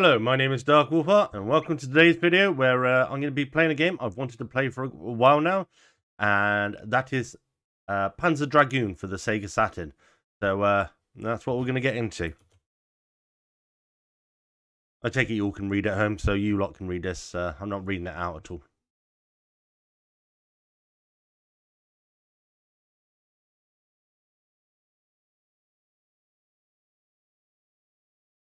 Hello, my name is Dark Wolfheart, and welcome to today's video where uh, I'm going to be playing a game I've wanted to play for a while now, and that is uh, Panzer Dragoon for the Sega Saturn. So uh, that's what we're going to get into. I take it you all can read at home, so you lot can read this. Uh, I'm not reading it out at all.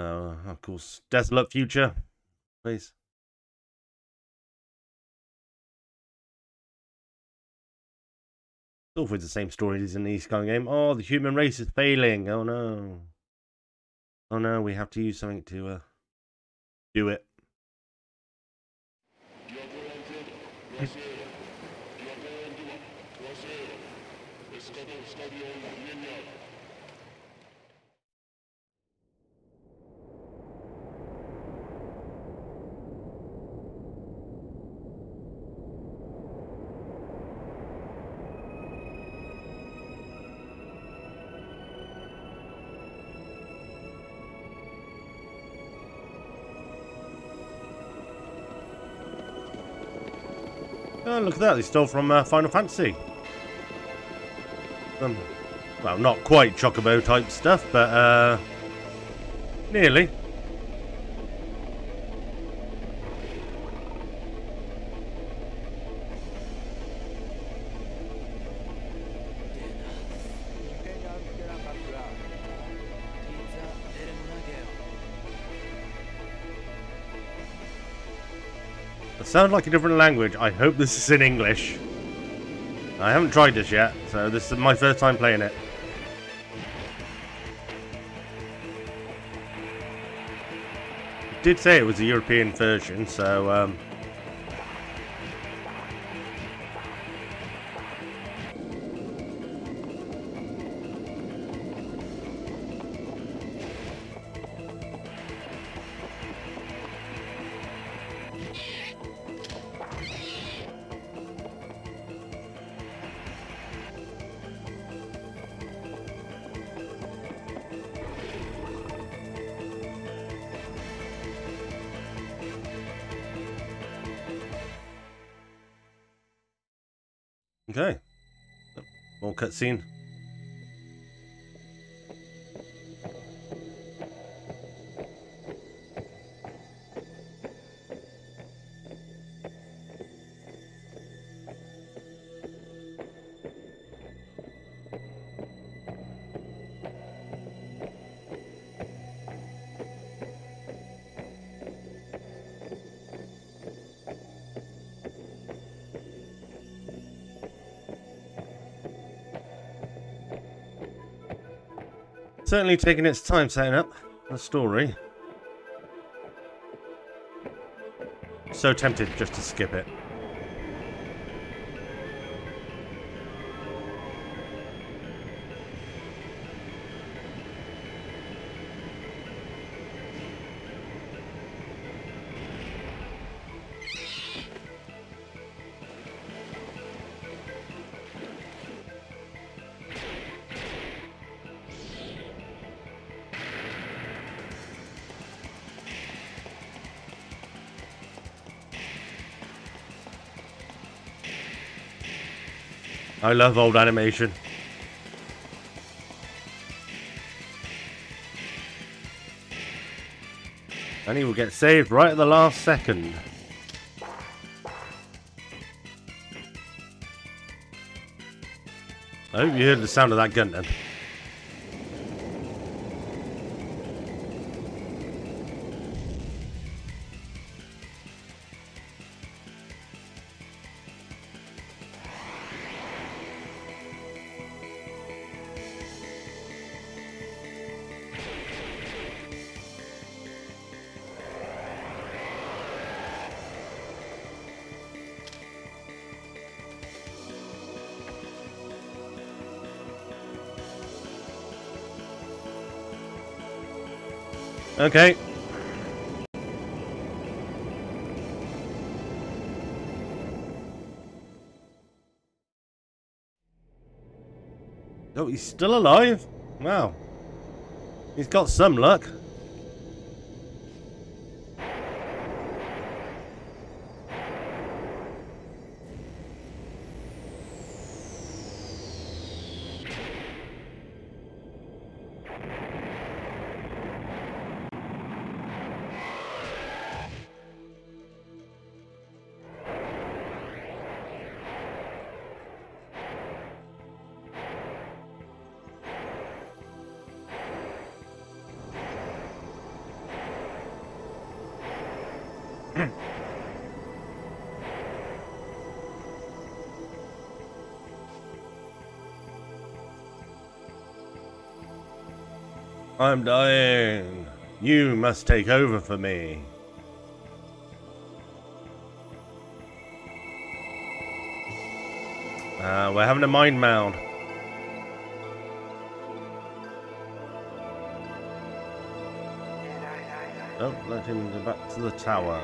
Uh, of course, Desolate Future, please. It's always the same stories in these kind of game. Oh, the human race is failing. Oh no. Oh no, we have to use something to uh, do it. Oh, look at that. They stole from uh, Final Fantasy. Um, well, not quite Chocobo type stuff, but uh, nearly. Sounds like a different language. I hope this is in English. I haven't tried this yet, so this is my first time playing it. It did say it was a European version, so um, Okay. More cutscene. Certainly taking its time setting up the story. So tempted just to skip it. I love old animation. And he will get saved right at the last second. I hope you heard the sound of that gun then. Okay. Oh, he's still alive? Wow. He's got some luck. I'm dying. You must take over for me. Uh, we're having a mind mound. Oh, let him go back to the tower.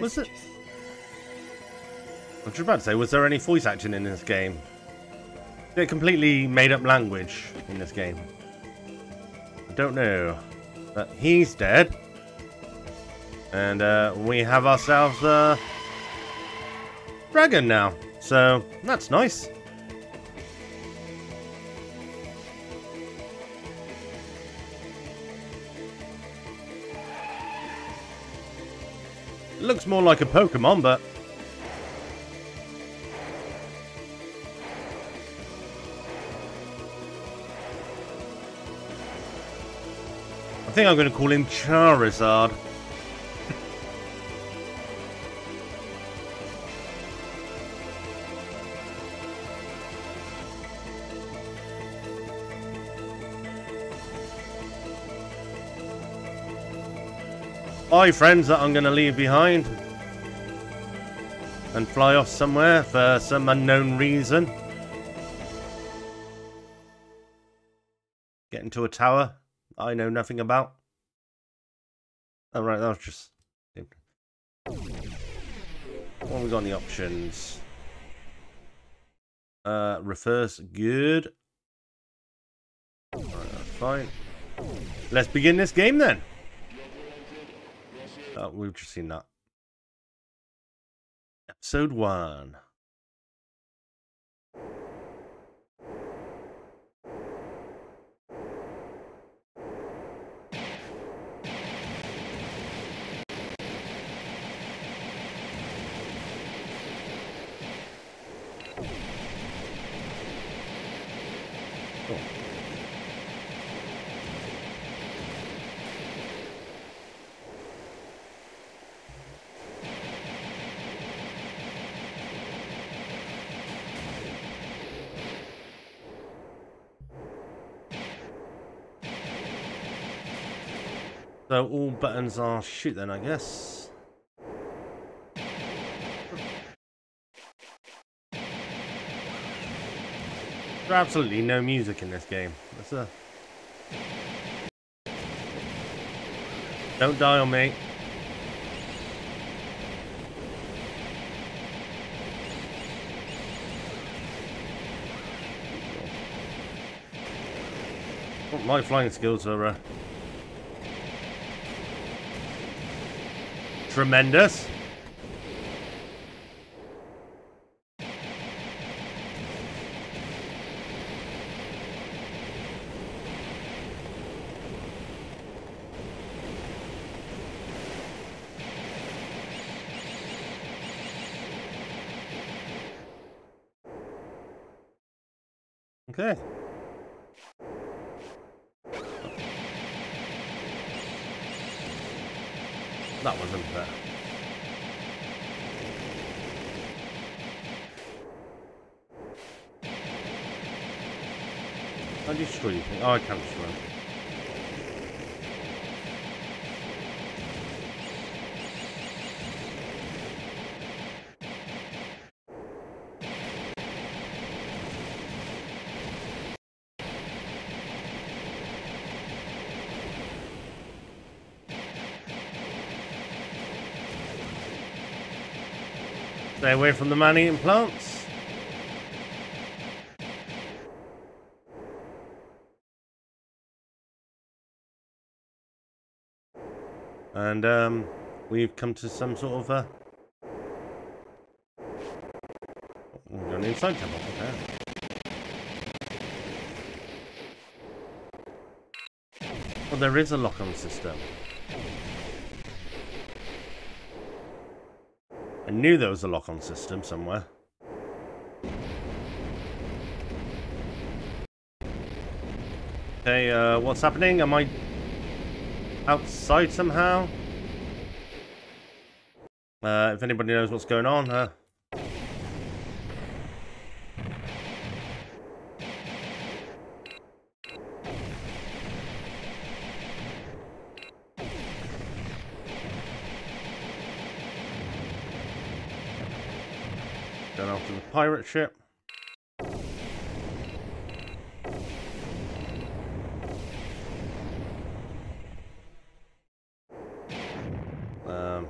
Was it? I was about to say, was there any voice acting in this game? Is it completely made up language in this game? I don't know. But he's dead. And uh, we have ourselves a dragon now. So that's nice. Looks more like a Pokemon, but I think I'm going to call him Charizard. Bye, friends that I'm going to leave behind. And fly off somewhere for some unknown reason. Get into a tower. I know nothing about. Oh, right, that was just... What have we got in the options? Uh, reverse, good. Fine. Let's begin this game then. Oh, we've just seen that. Episode 1. So all buttons are shoot then, I guess. There's absolutely no music in this game. That's a... Don't die on me. my flying skills are uh, Tremendous. Okay. That wasn't fair. How destroy you? Oh, I can't destroy Stay away from the man-eating plants. And um, we've come to some sort of got an inside temple. Okay. Well, there is a lock-on system. I knew there was a lock-on system somewhere. Okay, uh, what's happening? Am I outside somehow? Uh, if anybody knows what's going on, uh, pirate ship. Um,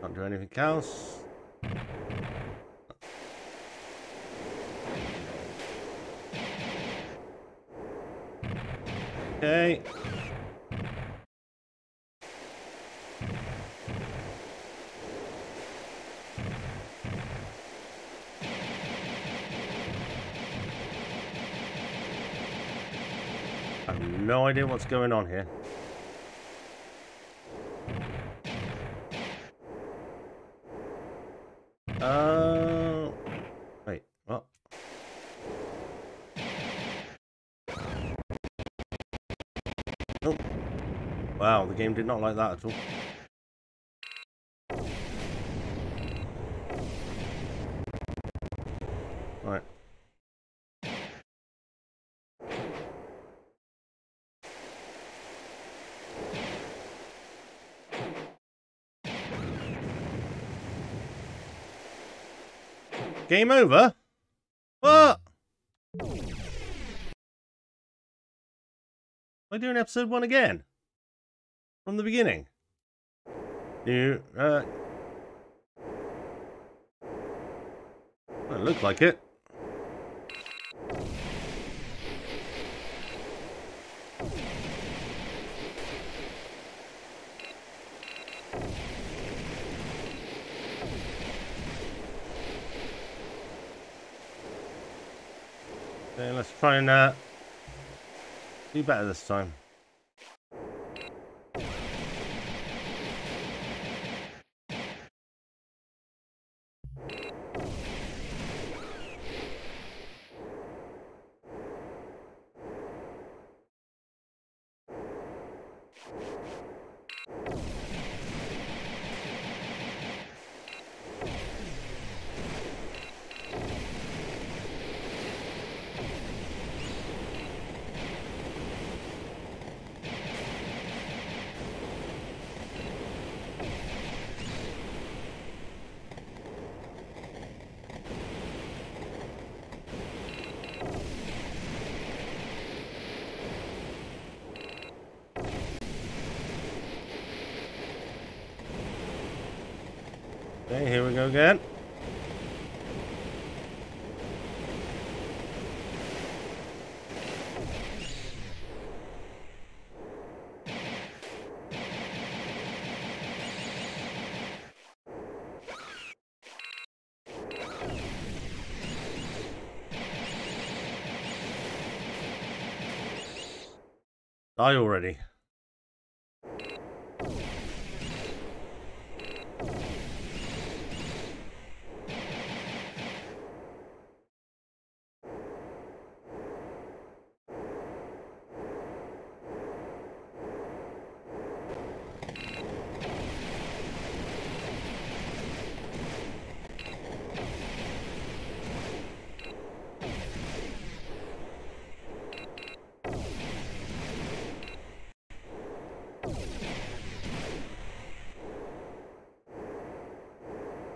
can't do anything else. Okay. No idea what's going on here. Uh, wait, what? Oh, wow, the game did not like that at all. Right. Game over? What? Am I doing episode one again? From the beginning? You, uh... Well, it looked like it. Okay, let's try and uh, do better this time. Okay, here we go again. Die already.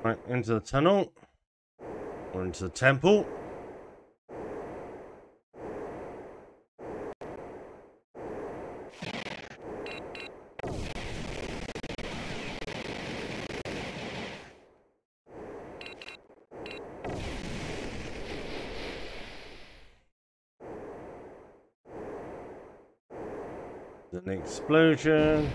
Right, into the tunnel. Or into the temple. An explosion.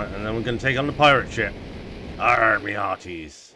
And then we're going to take on the pirate ship. Arr, me hearties.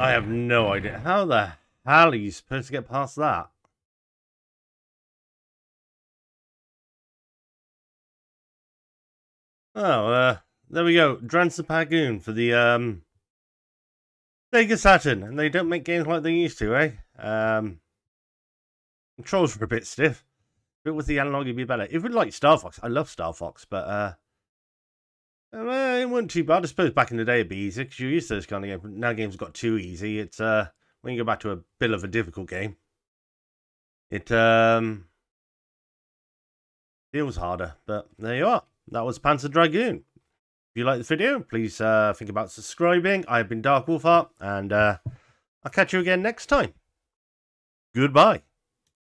I have no idea. How the hell are you supposed to get past that? Oh, uh, there we go. Drancer Pagoon for the um, Sega Saturn. And they don't make games like they used to, eh? Um, controls were a bit stiff. But with the analog, it'd be better. If we like Star Fox, I love Star Fox, but uh, well, it wasn't too bad. I suppose back in the day it'd be easy because you're used to this kind of game. Now games got too easy. It's uh, when you go back to a bit of a difficult game, it um feels harder. But there you are. That was Panzer Dragoon. If you like the video, please uh, think about subscribing. I've been Dark Wolfheart, and uh, I'll catch you again next time. Goodbye.